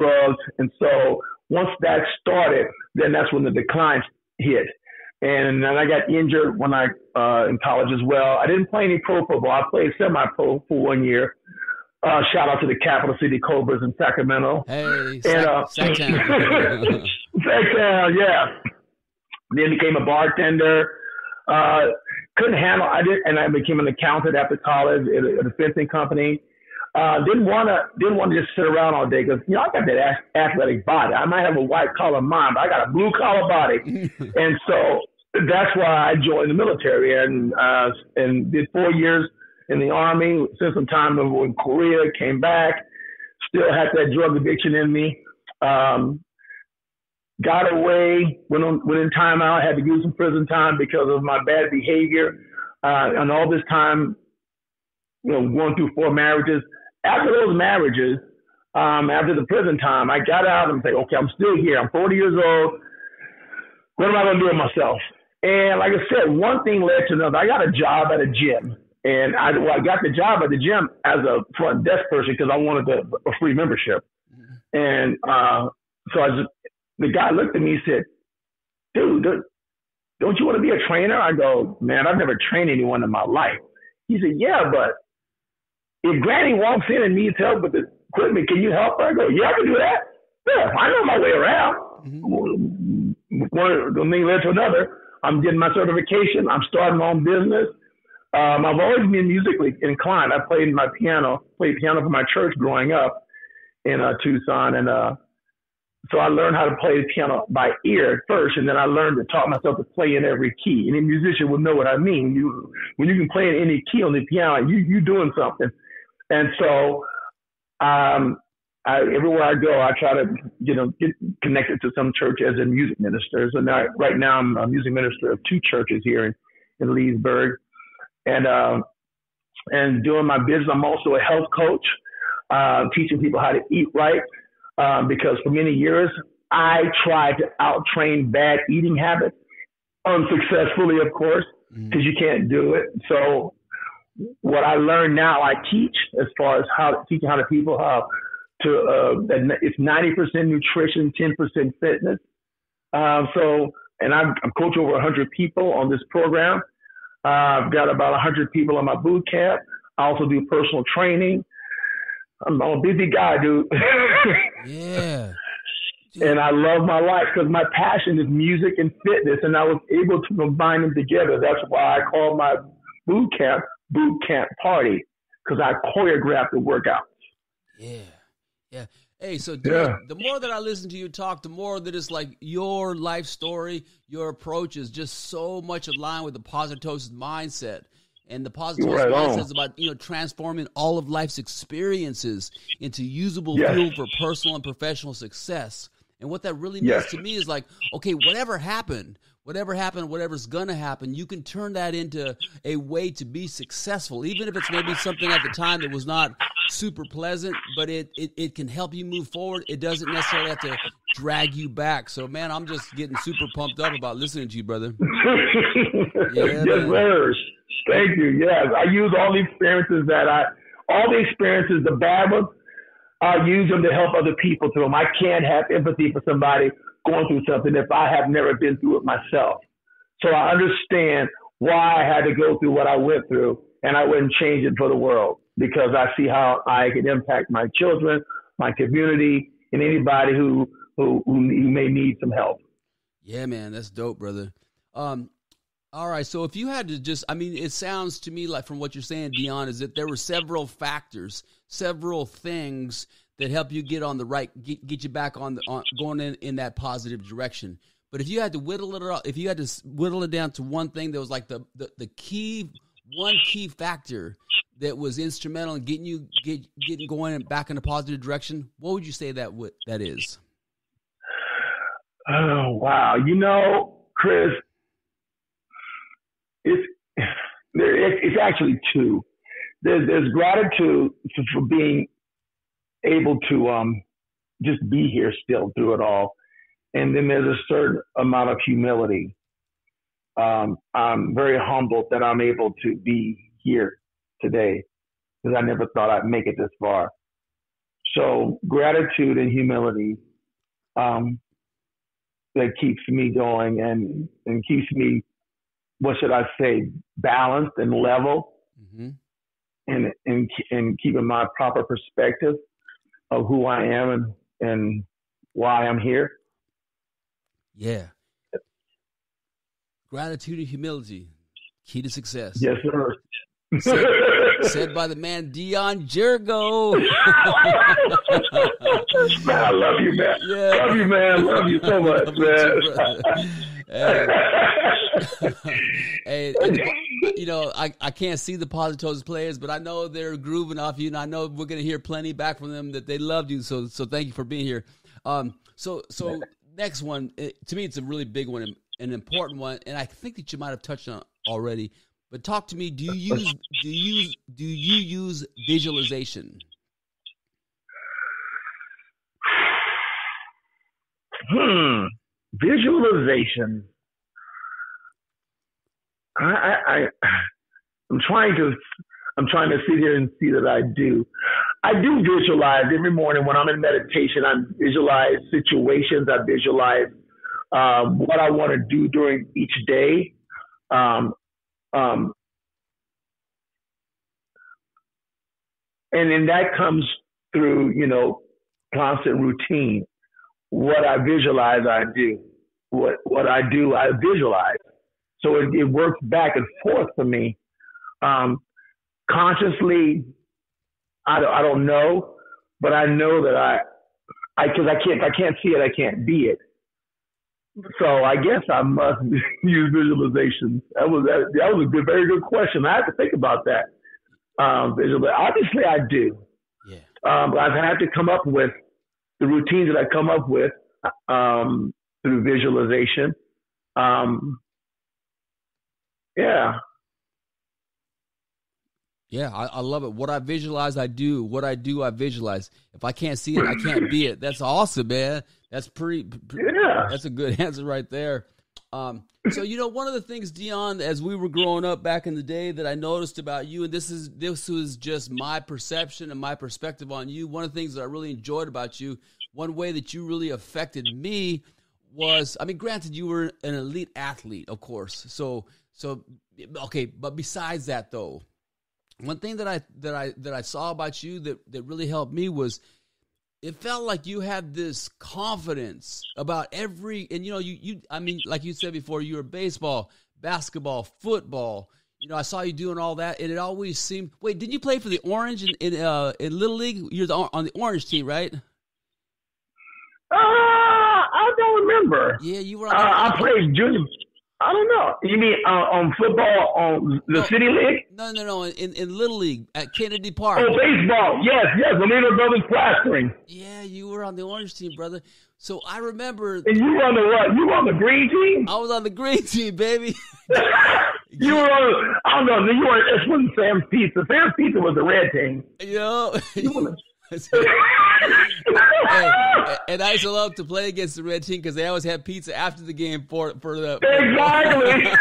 drugs. And so once that started, then that's when the decline hit. And then I got injured when I uh, in college as well. I didn't play any pro football. I played semi-pro for one year. Uh, shout out to the capital city Cobras in Sacramento. Hey, and, uh, Sacktown. Sacktown, yeah. Then became a bartender. Uh, couldn't handle. I did, and I became an accountant after college at a, at a fencing company. Uh, didn't want to didn't want to just sit around all day because you know I got that athletic body. I might have a white collar mind, but I got a blue collar body, and so that's why I joined the military and uh, and did four years in the army. Spent some time over in Korea, came back, still had that drug addiction in me. Um, got away, went on went in timeout, had to do some prison time because of my bad behavior. Uh, and all this time, you know, going through four marriages. After those marriages, um, after the prison time, I got out and said, okay, I'm still here. I'm 40 years old. What am I going to do with myself? And like I said, one thing led to another. I got a job at a gym. And I, well, I got the job at the gym as a front desk person because I wanted a, a free membership. Mm-hmm. And uh, so I just, the guy looked at me and said, dude, don't you want to be a trainer? I go, man, I've never trained anyone in my life. He said, yeah, but if Granny walks in and needs help with the equipment, can you help her? I go, yeah, I can do that. Yeah, I know my way around. Mm-hmm. One thing led to another. I'm getting my certification. I'm starting my own business. Um, I've always been musically inclined. I played my piano, played piano for my church growing up in uh, Tucson, and uh, so I learned how to play the piano by ear first, and then I learned to taught myself to play in every key. Any musician will know what I mean. You, when you can play in any key on the piano, you you doing something. And so, um, I, everywhere I go, I try to, you know, get connected to some church as a music minister. So now, right now, I'm a music minister of two churches here in, in Leesburg, and uh, and doing my business. I'm also a health coach, uh, teaching people how to eat right, um, because for many years I tried to out train bad eating habits, unsuccessfully, of course, because mm. you can't do it. So what I learned now, I teach as far as how teaching how to people how to uh, it's 90% nutrition, 10% fitness. Uh, so, and I'm, I'm coaching over 100 people on this program. Uh, I've got about 100 people on my boot camp. I also do personal training. I'm, I'm a busy guy, dude. yeah. And I love my life because my passion is music and fitness, and I was able to combine them together. That's why I call my boot camp boot camp party because I choreographed the workouts. Yeah. Yeah. Hey, so yeah. the more that I listen to you talk, the more that it's like your life story, your approach is just so much aligned with the positosis mindset. And the positive right mindset is about you know transforming all of life's experiences into usable yes. fuel for personal and professional success. And what that really means yes. to me is like, okay, whatever happened, whatever happened, whatever's going to happen, you can turn that into a way to be successful, even if it's maybe something at the time that was not super pleasant, but it, it, it can help you move forward. It doesn't necessarily have to drag you back. So, man, I'm just getting super pumped up about listening to you, brother. yeah, yes, sir. Thank you. Yes, I use all the experiences that I, all the experiences, the bad ones, I use them to help other people through them. I can't have empathy for somebody going through something if I have never been through it myself. So I understand why I had to go through what I went through, and I wouldn't change it for the world because I see how I can impact my children, my community, and anybody who who, who may need some help. Yeah, man, that's dope, brother. Um, all right, so if you had to just, I mean, it sounds to me like from what you're saying, Dion, is that there were several factors, several things that help you get on the right, get, get you back on the on going in in that positive direction. But if you had to whittle it up, if you had to whittle it down to one thing that was like the the, the key, one key factor that was instrumental in getting you get getting going back in a positive direction, what would you say that would that is? Oh wow! You know, Chris, it's there, it's actually two. There's, there's gratitude for being able to um, just be here still through it all. And then there's a certain amount of humility. Um, I'm very humbled that I'm able to be here today because I never thought I'd make it this far. so gratitude and humility um, that keeps me going and and keeps me what should I say balanced and level mm-hmm. and and and keeping my proper perspective of who I am and and why I'm here. Yeah. Gratitude and humility, key to success. Yes, sir. Said, said, by the man Dion Jergo. man, I love you, man. Yeah. Love you, man. Love you so much, man. hey, you know, I, I can't see the Positosis players, but I know they're grooving off you, and I know we're going to hear plenty back from them that they loved you. So, so thank you for being here. Um, so, so next one, it, to me, it's a really big one, an important one, and I think that you might have touched on already. But talk to me. Do you use do you use do you use visualization? Hmm. Visualization. I, I, I'm trying to I'm trying to sit here and see that I do. I do visualize every morning when I'm in meditation. I visualize situations. I visualize um, what I want to do during each day. Um, um, and then that comes through, you know, constant routine. What I visualize, I do. What what I do, I visualize. So it, it works back and forth for me. Um, consciously, I don't, I don't know, but I know that I, I because I can't I can't see it, I can't be it. So I guess I must use visualization. That was that, that was a good, very good question. I have to think about that. Um, visually, obviously I do. Yeah. Um, I've had to come up with the routines that I come up with um, through visualization. Um, yeah. Yeah, I, I, love it. What I visualize, I do. What I do, I visualize. If I can't see it, I can't be it. That's awesome, man. That's pretty. pretty yeah. That's a good answer right there. Um, so you know, one of the things, Dion, as we were growing up back in the day, that I noticed about you, and this is this was just my perception and my perspective on you. One of the things that I really enjoyed about you, one way that you really affected me was, I mean, granted, you were an elite athlete, of course. So, so okay, but besides that, though, one thing that I that I that I saw about you that that really helped me was it felt like you had this confidence about every and you know you you I mean like you said before you were baseball, basketball, football. You know, I saw you doing all that, and it always seemed. Wait, did you play for the Orange in in, uh, in Little League? You're the, on the Orange team, right? Uh, I don't remember. Yeah, you were. On uh, I played junior. I don't know. You mean uh, on football on the no, city league? No, no, no. In in little league at Kennedy Park. Oh, baseball. Yes, yes. Molina Brothers Plastering. Yeah, you were on the orange team, brother. So I remember. And you were on the what? You were on the green team. I was on the green team, baby. you were on. I don't know. You were. It wasn't Sam's Pizza. Sam's Pizza was the red team. Yo. You hey, and I used to love to play against the red team because they always had pizza after the game for for the exactly.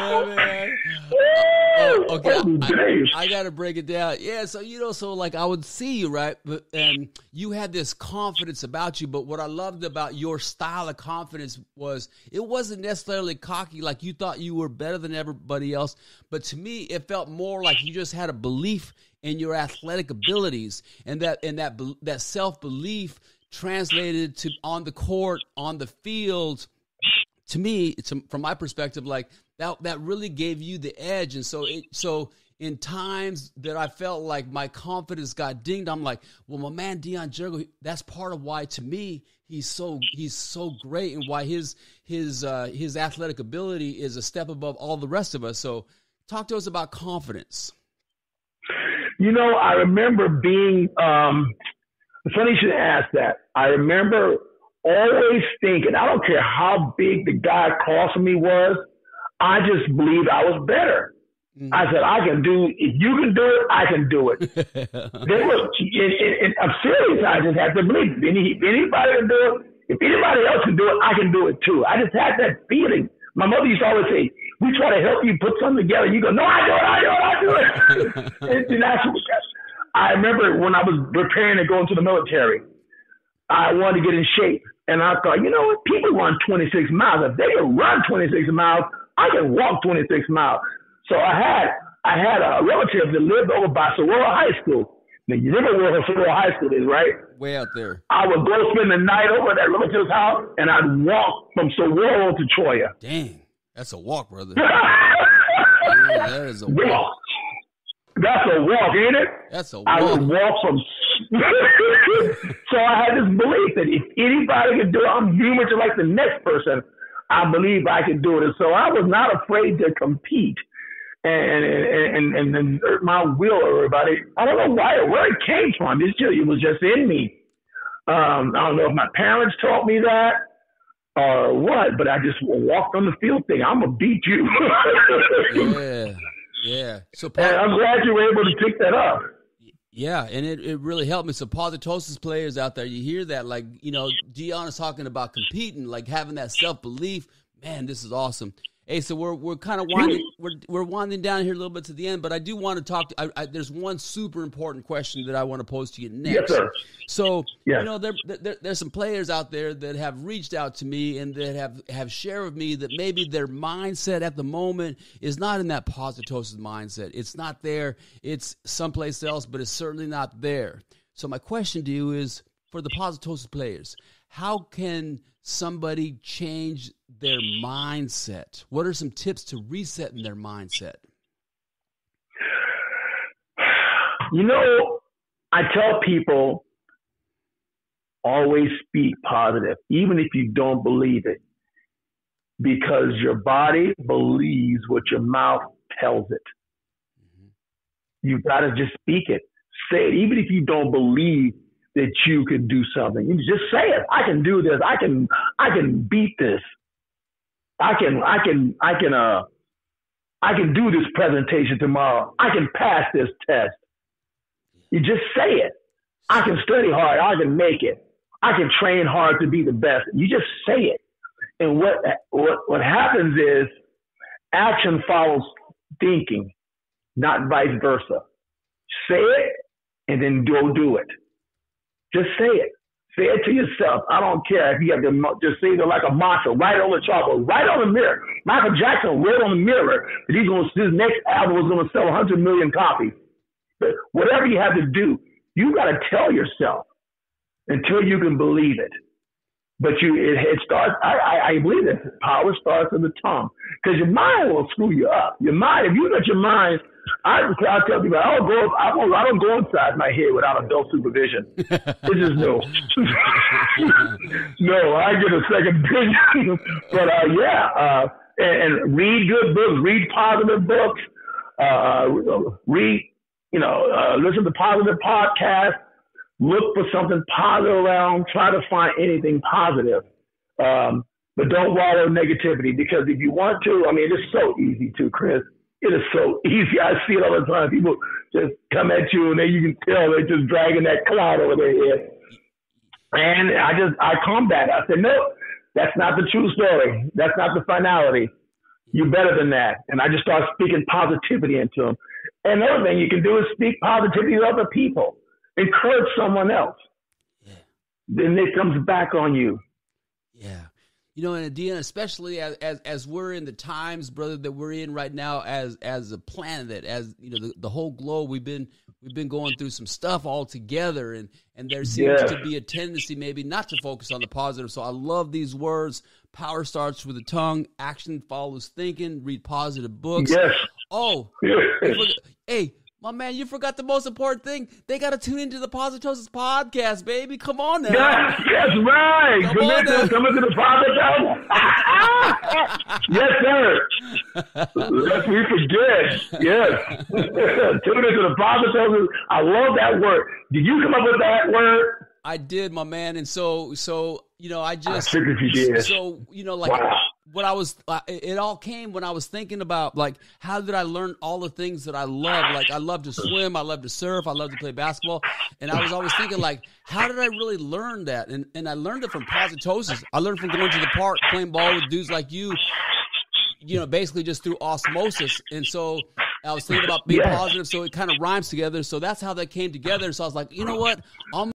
oh, okay, I, I, gotta break it down. Yeah, so you know, so like I would see you right, but and you had this confidence about you. But what I loved about your style of confidence was it wasn't necessarily cocky, like you thought you were better than everybody else. But to me, it felt more like you just had a belief in your athletic abilities, and that and that that self belief translated to on the court, on the field. To me, to, from my perspective, like that that really gave you the edge, and so it so in times that I felt like my confidence got dinged, I'm like, well, my man Dion Jergo, that's part of why to me he's so he's so great and why his his uh, his athletic ability is a step above all the rest of us. So, talk to us about confidence. You know, I remember being. Um, funny you should ask that. I remember always thinking, I don't care how big the guy across from me was, I just believed I was better. Mm-hmm. I said, I can do, if you can do it, I can do it. there was, and, and I'm serious, I just had to believe. If, any, anybody can do it, if anybody else can do it, I can do it too. I just had that feeling. My mother used to always say, we try to help you put something together. You go, no, I do it, I do it, I do it. and, and that's, I remember when I was preparing to go into the military, I wanted to get in shape. And I thought, you know what? People run 26 miles. If they can run 26 miles, I can walk 26 miles. So I had I had a relative that lived over by Saguaro High School. Now, you know where Saguaro High School is, right? Way out there. I would go spend the night over at that relative's house, and I'd walk from Saguaro to Troya. Dang, that's a walk, brother. yeah, that is a walk. That's a walk, ain't it? That's a walk. I would walk from. so I had this belief that if anybody could do it, I'm human to like the next person. I believe I could do it, and so I was not afraid to compete and and and, and hurt my will or everybody. I don't know why where it came from. It's just, it was just in me. Um, I don't know if my parents taught me that or what, but I just walked on the field thing. I'm gonna beat you. yeah, yeah. So and I'm glad you were able to pick that up. Yeah, and it, it really helped me. So positosis players out there, you hear that, like, you know, Dion is talking about competing, like having that self belief. Man, this is awesome. Hey, so we're we're kind of winding we're we're winding down here a little bit to the end, but I do want to talk. To, I, I, there's one super important question that I want to pose to you next. Yes, sir. So yes. you know, there, there, there's some players out there that have reached out to me and that have have shared with me that maybe their mindset at the moment is not in that positosis mindset. It's not there. It's someplace else, but it's certainly not there. So my question to you is, for the positosis players, how can somebody change their mindset? What are some tips to resetting their mindset? You know, I tell people always speak positive, even if you don't believe it, because your body believes what your mouth tells it. Mm-hmm. You've got to just speak it. Say it, even if you don't believe that you can do something. You just say it. I can do this. I can I can beat this. I can I can I can uh I can do this presentation tomorrow. I can pass this test. You just say it. I can study hard. I can make it. I can train hard to be the best. You just say it. And what what what happens is action follows thinking, not vice versa. Say it and then go do it. Just say it. Say it to yourself. I don't care if you have to just say it like a mantra, right on the chalkboard, right on the mirror. Michael Jackson wrote on the mirror that he's going his next album was going to sell 100 million copies. But whatever you have to do, you got to tell yourself until you can believe it. But you, it, it starts. I, I, I believe that power starts in the tongue because your mind will screw you up. Your mind, if you let your mind I, I tell people, I don't go, I don't, I don't go inside my head without adult supervision. It's just no, no. I get a second opinion, but uh, yeah, uh, and, and, read good books, read positive books, uh, read, you know, uh, listen to positive podcasts, look for something positive around, try to find anything positive. Um, but don't wallow in negativity because if you want to, I mean, it's so easy to, Chris it is so easy. I see it all the time. People just come at you and then you can tell they're just dragging that cloud over their head. And I just, I combat. I said, no, that's not the true story. That's not the finality. You're better than that. And I just start speaking positivity into them. And another thing you can do is speak positivity to other people. Encourage someone else. Yeah. Then it comes back on you. Yeah you know, and Dean, especially as, as, as we're in the times, brother, that we're in right now, as as a planet, as you know, the, the whole globe, we've been we've been going through some stuff all together, and and there seems yeah. to be a tendency maybe not to focus on the positive. So I love these words. Power starts with the tongue. Action follows thinking. Read positive books. Yes. Oh, yes. hey, my man, you forgot the most important thing. They got to tune into the Positosis podcast, baby. Come on now. Yes, that's right. Come on now. Come into the Positosis. yes, sir. Lest we forget. Yes. tune into the Positosis. I love that word. Did you come up with that word? I did, my man. And so, so you know, I just I. So you know, like wow. What I was, it all came when I was thinking about like how did I learn all the things that I love? Like I love to swim, I love to surf, I love to play basketball, and I was always thinking like, how did I really learn that? And and I learned it from positosis. I learned from going to the park, playing ball with dudes like you. You know, basically just through osmosis, and so I was thinking about being yes. positive, so it kind of rhymes together. So that's how that came together. So I was like, you know what? I'm